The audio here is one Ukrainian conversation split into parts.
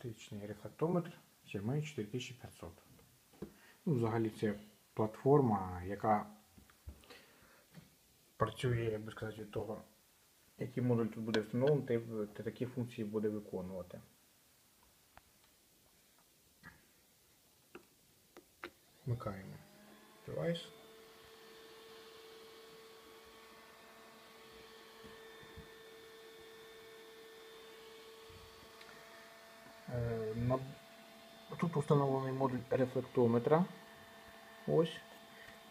Оптичний рефлектометр фірми 4500. Ну, взагалі це платформа, яка працює, як би сказати, від того, який модуль тут буде встановлений, ти такі функції буде виконувати. Вмикаємо девайс. Е, тут установлений модуль рефлектометра. Ось.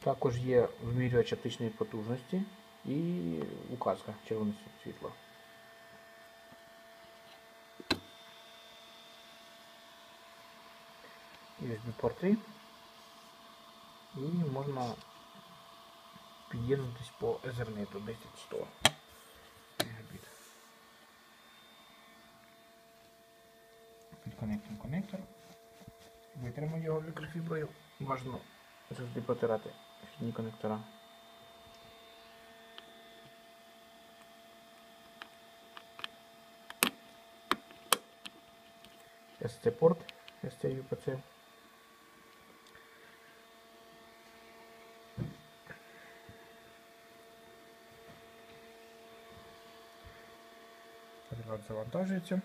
Також є вмірювач оптичної потужності і указка червоного світла. USB-порти і можна під'єднатись по Ethernet 10 100 конектор конектор. Витримаємо його мікрофіброю. Важно завжди потирати вхідні конектора. st порт ST UPC. Завантажується.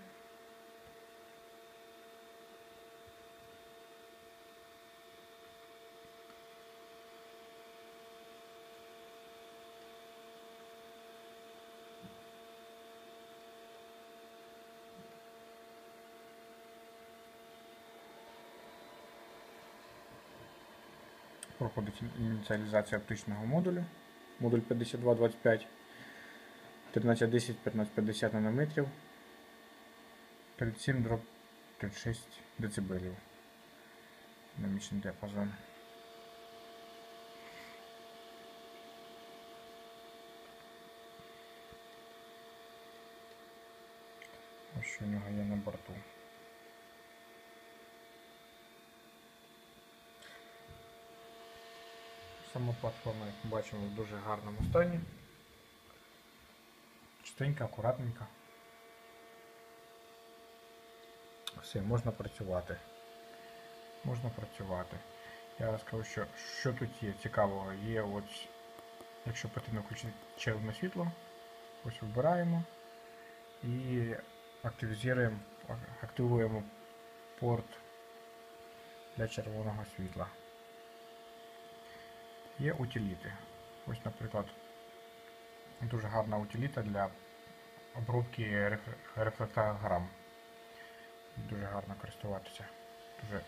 Проходить ініціалізація оптичного модулю. Модуль 5225, 1310 1550 нанометрів, 37 дроб 36 дБ. Динамічний діапазон. Ось що у нього є на борту. Сама платформа, як ми бачимо, в дуже гарному стані. Чистенька, акуратненька. Все, можна працювати. Можна працювати. Я скажу, що що тут є цікавого. Є от, якщо потрібно включити червоне світло, ось вибираємо і активізуємо, активуємо порт для червоного світла. Є утиліти. Ось, наприклад, дуже гарна утиліта для обробки реф- рефлектограм. Дуже гарно користуватися. Дуже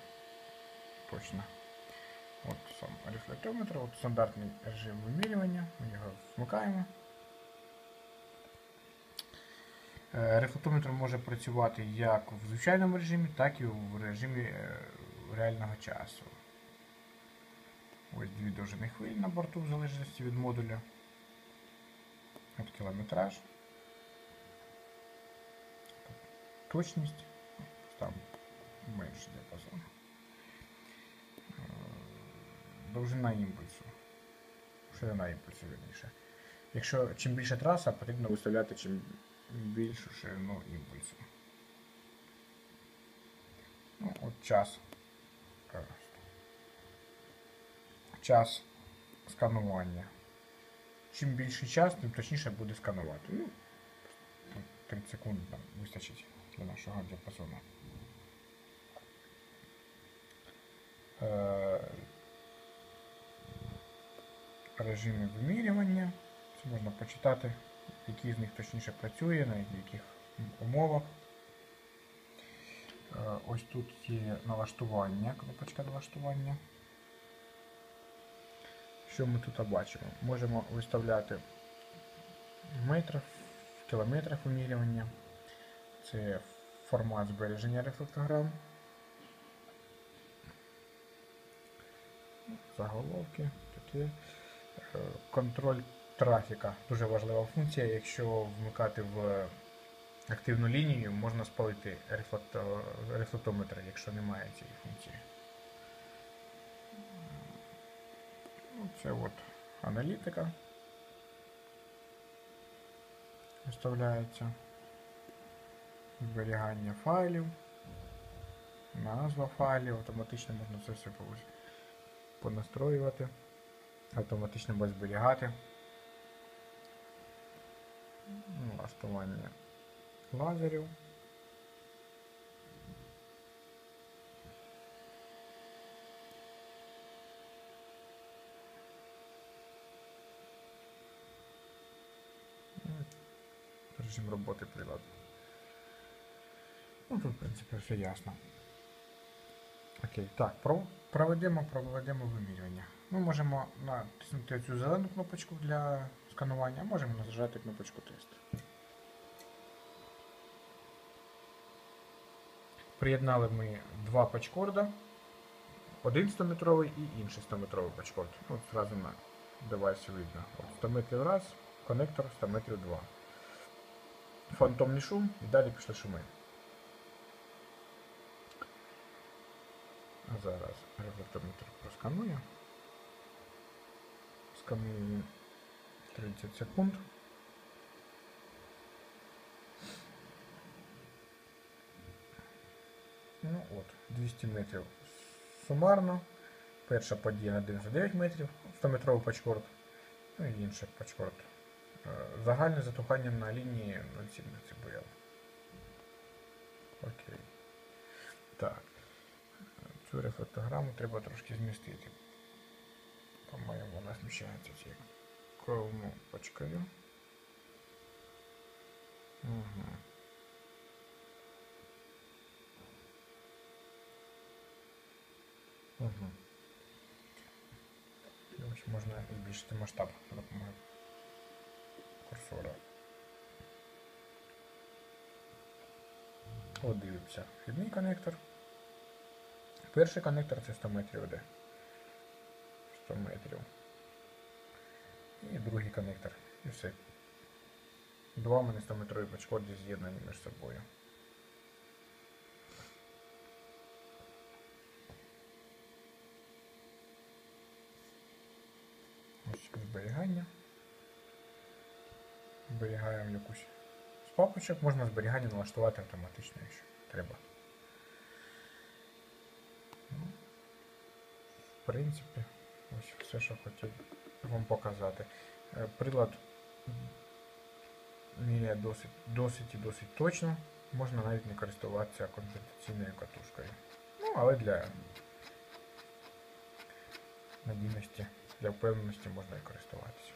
точно. От сам рефлектометр, от стандартний режим вимірювання. Ми його вмикаємо. Е, Рефлектометр може працювати як в звичайному режимі, так і в режимі е, реального часу. Ось дві довжини хвиль на борту, в залежності від модуля. От кілометраж. Точність. Там менше діапазон. Е, Довжина імпульсу. Ширина імпульсу вірніше. Якщо чим більша траса, потрібно виставляти чим більшу ширину імпульсу. Ну, от час. Раз. Час сканування. Чим більший час, тим точніше буде сканувати. Ну, 30 секунд там вистачить для нашого діапазону. Е, Режими вимірювання. Це можна почитати, який з них точніше працює, на яких умовах. Е, Ось тут є налаштування, кнопочка налаштування. Що ми тут бачимо? Можемо виставляти в метрах, вимірювання. Це формат збереження рефлектограм. Заголовки такі. Е, Контроль трафіка. Дуже важлива функція. Якщо вмикати в активну лінію, можна спалити рефлектометр, якщо немає цієї функції. Це от аналітика. Виставляється. Зберігання файлів. назва файлів, автоматично можна це все понастроювати, автоматично буде зберігати. Ну, Налаштування лазерів. Ну, Режим роботи приладу. Ну, тут, в принципі, все ясно. Окей, так, проведемо, проведемо вимірювання. Ми можемо натиснути цю зелену кнопочку для сканування, а можемо нажати кнопочку тест. Приєднали ми два пачкорда, один 100-метровий і інший 100-метровий пачкорд. От зразу на девайсі видно. От 100 метрів раз, коннектор 100 метрів два. Фантомний шум і далі пішли шуми. А зараз рефлекторметр просканує. Сканує 30 секунд. Ну от, 200 метрів сумарно. Перша подія на 99 метрів, 100-метровий пачкорд, ну і інший пачкорд. Е, Загальне затухання на лінії 0,7 дБ. Окей. Так. Цю рефлектограму треба трошки змістити. По-моєму, вона зміщається цією кнопочкою. Угу. Угу. Можна збільшити масштаб за допомогою курсора. От дивимося. Вхідний коннектор. Перший коннектор це 100 метрів іде. 100 метрів. І другий коннектор. І все. Два мене 100 метрові пачкорди з'єднані між собою. Ось зберігання. Зберігаємо якусь з папочок. Можна зберігання налаштувати автоматично, якщо треба. Ну, В принципі, ось все, що хотів вам показати. Е, Прилад міряє досить, досить і досить точно. Можна навіть не користуватися конвертаційною катушкою. Ну, але для надійності, для впевненості можна і користуватися.